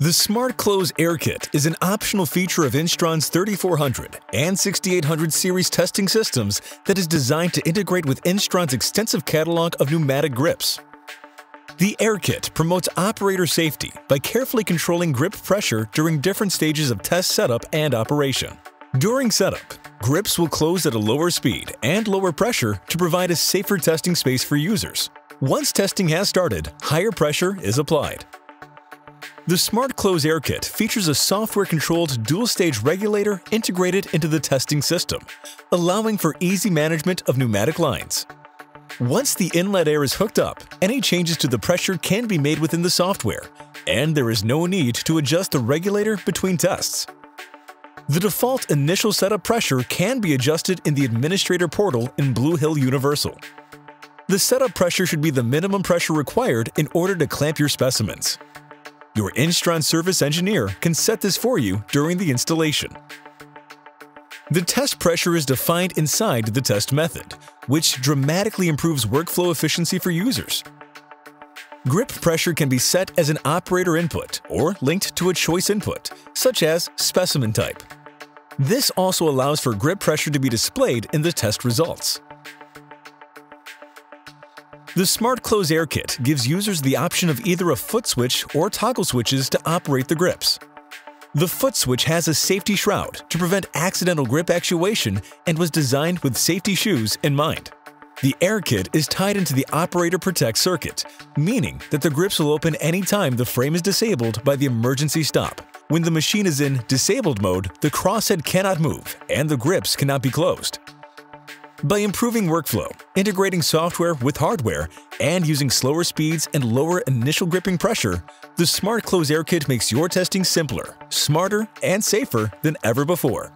The Smart Close Air Kit is an optional feature of Instron's 3400 and 6800 series testing systems that is designed to integrate with Instron's extensive catalog of pneumatic grips. The Air Kit promotes operator safety by carefully controlling grip pressure during different stages of test setup and operation. During setup, grips will close at a lower speed and lower pressure to provide a safer testing space for users. Once testing has started, higher pressure is applied. The Smart Close Air Kit features a software-controlled dual-stage regulator integrated into the testing system, allowing for easy management of pneumatic lines. Once the inlet air is hooked up, any changes to the pressure can be made within the software, and there is no need to adjust the regulator between tests. The default initial setup pressure can be adjusted in the Administrator portal in Bluehill Universal. The setup pressure should be the minimum pressure required in order to clamp your specimens. Your Instron service engineer can set this for you during the installation. The test pressure is defined inside the test method, which dramatically improves workflow efficiency for users. Grip pressure can be set as an operator input or linked to a choice input, such as specimen type. This also allows for grip pressure to be displayed in the test results. The Smart Close Air Kit gives users the option of either a foot switch or toggle switches to operate the grips. The foot switch has a safety shroud to prevent accidental grip actuation and was designed with safety shoes in mind. The Air Kit is tied into the Operator Protect circuit, meaning that the grips will open anytime the frame is disabled by the emergency stop. When the machine is in disabled mode, the crosshead cannot move and the grips cannot be closed. By improving workflow, integrating software with hardware, and using slower speeds and lower initial gripping pressure, the Smart Close Air Kit makes your testing simpler, smarter, and safer than ever before.